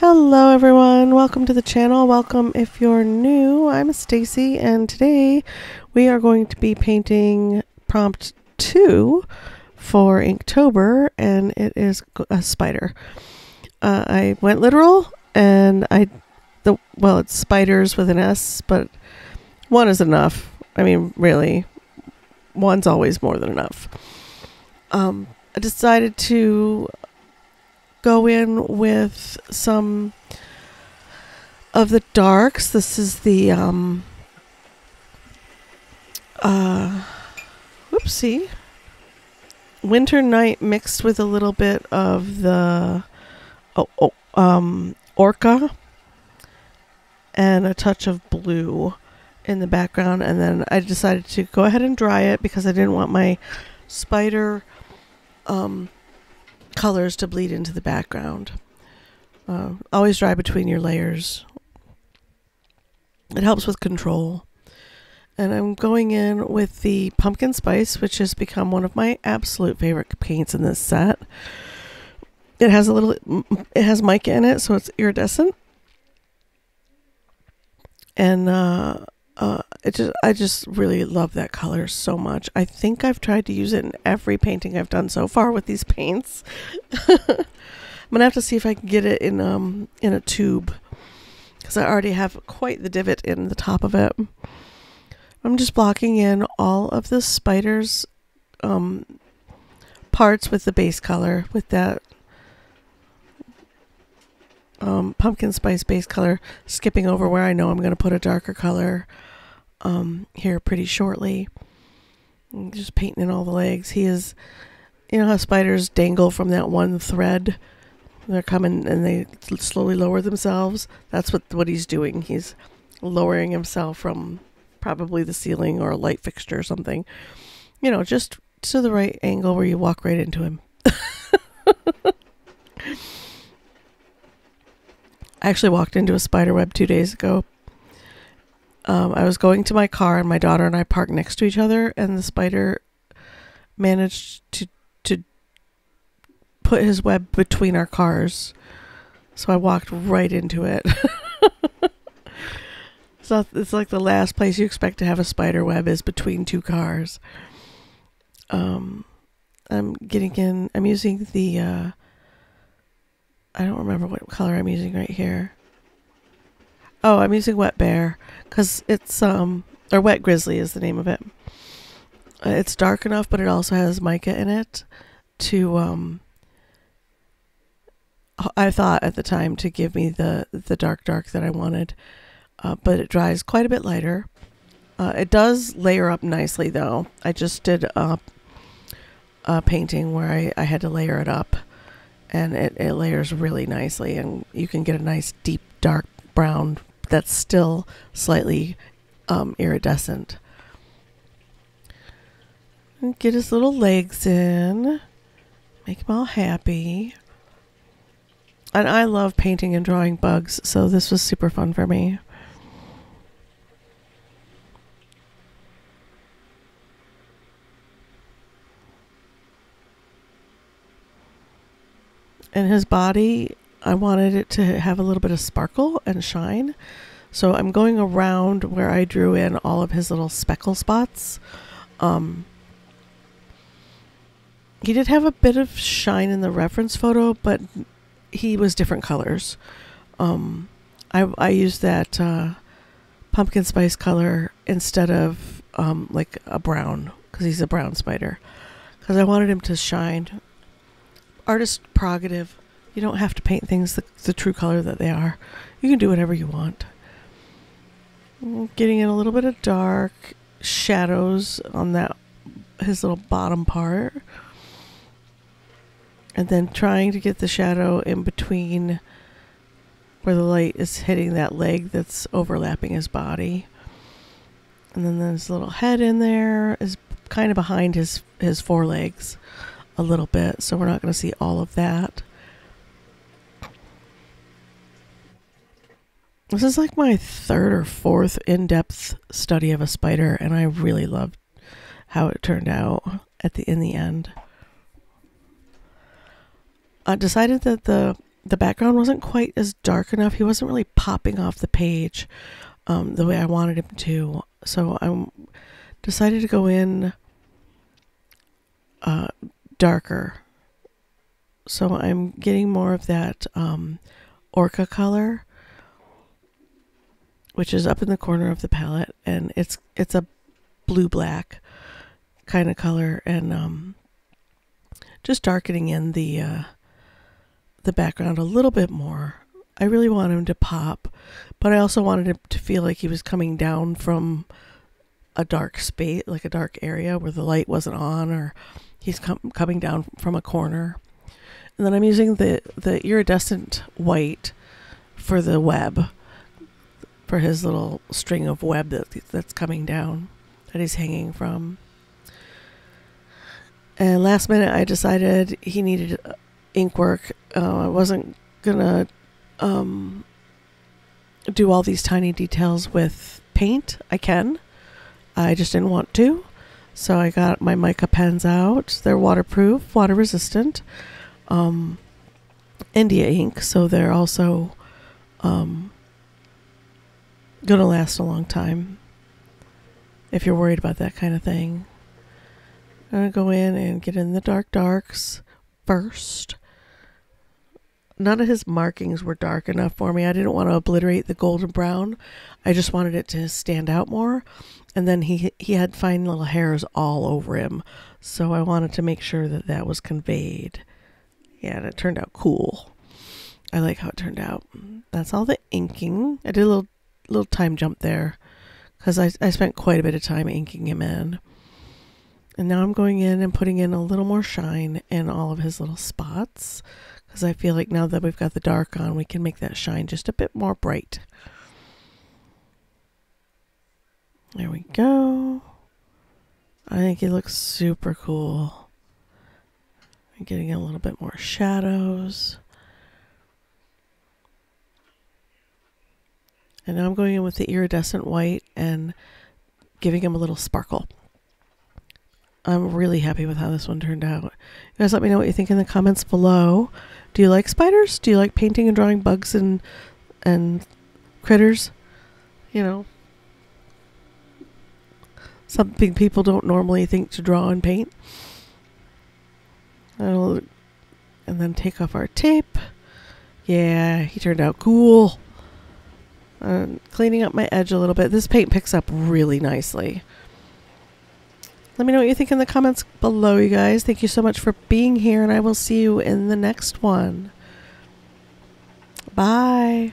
Hello everyone, welcome to the channel. Welcome if you're new. I'm Stacy and today we are going to be painting prompt 2 for Inktober and it is a spider. Uh, I went literal and I the well it's spiders with an S, but one is enough. I mean, really, one's always more than enough. Um, I decided to go in with some of the darks. This is the um uh whoopsie. Winter night mixed with a little bit of the oh, oh um orca and a touch of blue in the background and then I decided to go ahead and dry it because I didn't want my spider um colors to bleed into the background. Uh, always dry between your layers. It helps with control. And I'm going in with the pumpkin spice, which has become one of my absolute favorite paints in this set. It has a little, it has mica in it, so it's iridescent. And uh, uh, it just I just really love that color so much. I think I've tried to use it in every painting I've done so far with these paints. I'm gonna have to see if I can get it in um in a tube because I already have quite the divot in the top of it. I'm just blocking in all of the spiders um parts with the base color with that um, pumpkin spice base color, skipping over where I know I'm going to put a darker color um, here pretty shortly. Just painting in all the legs. He is, you know how spiders dangle from that one thread? They're coming and they slowly lower themselves. That's what what he's doing. He's lowering himself from probably the ceiling or a light fixture or something. You know, just to the right angle where you walk right into him. I actually walked into a spider web two days ago um, I was going to my car, and my daughter and I parked next to each other, and the spider managed to to put his web between our cars. So I walked right into it. so it's like the last place you expect to have a spider web is between two cars. Um, I'm getting in. I'm using the. Uh, I don't remember what color I'm using right here. Oh, I'm using Wet Bear because it's um or Wet Grizzly is the name of it. Uh, it's dark enough, but it also has mica in it to um. I thought at the time to give me the the dark dark that I wanted, uh, but it dries quite a bit lighter. Uh, it does layer up nicely though. I just did a, a painting where I, I had to layer it up, and it, it layers really nicely, and you can get a nice deep dark brown that's still slightly um, iridescent. And get his little legs in, make him all happy. And I love painting and drawing bugs, so this was super fun for me. And his body I wanted it to have a little bit of sparkle and shine. So I'm going around where I drew in all of his little speckle spots. Um, he did have a bit of shine in the reference photo, but he was different colors. Um, I, I used that uh, pumpkin spice color instead of um, like a brown because he's a brown spider. Because I wanted him to shine. Artist prerogative. You don't have to paint things the, the true color that they are. You can do whatever you want. Getting in a little bit of dark shadows on that his little bottom part. And then trying to get the shadow in between where the light is hitting that leg that's overlapping his body. And then a little head in there is kind of behind his his forelegs a little bit, so we're not going to see all of that. This is like my third or fourth in depth study of a spider, and I really loved how it turned out at the in the end. I decided that the the background wasn't quite as dark enough. He wasn't really popping off the page um, the way I wanted him to. So I decided to go in uh, darker. So I'm getting more of that um, orca color, which is up in the corner of the palette, and it's it's a blue black kind of color, and um, just darkening in the uh, the background a little bit more. I really want him to pop, but I also wanted him to feel like he was coming down from a dark space, like a dark area where the light wasn't on, or he's com- coming down from a corner. And then I'm using the the iridescent white for the web, for his little string of web that that's coming down, that he's hanging from. And last minute, I decided he needed ink work. Uh, I wasn't gonna um, do all these tiny details with paint. I can. I just didn't want to. So I got my mica pens out. They're waterproof, water resistant. Um, India ink, so they're also um, gonna last a long time. If you're worried about that kind of thing, I'm gonna go in and get in the dark darks first none of his markings were dark enough for me. I didn't want to obliterate the golden brown. I just wanted it to stand out more. And then he he had fine little hairs all over him, so I wanted to make sure that that was conveyed. Yeah, and it turned out cool. I like how it turned out. That's all the inking. I did a little little time jump there because I I spent quite a bit of time inking him in. And now I'm going in and putting in a little more shine in all of his little spots because I feel like now that we've got the dark on, we can make that shine just a bit more bright. There we go. I think it looks super cool. I'm getting a little bit more shadows. And now I'm going in with the iridescent white and giving him a little sparkle. I'm really happy with how this one turned out. You guys let me know what you think in the comments below. Do you like spiders? Do you like painting and drawing bugs and and critters? You know, something people don't normally think to draw and paint. and then take off our tape. Yeah, he turned out cool. Cleaning up my edge a little bit. This paint picks up really nicely. Let me know what you think in the comments below, you guys. Thank you so much for being here, and I will see you in the next one. Bye.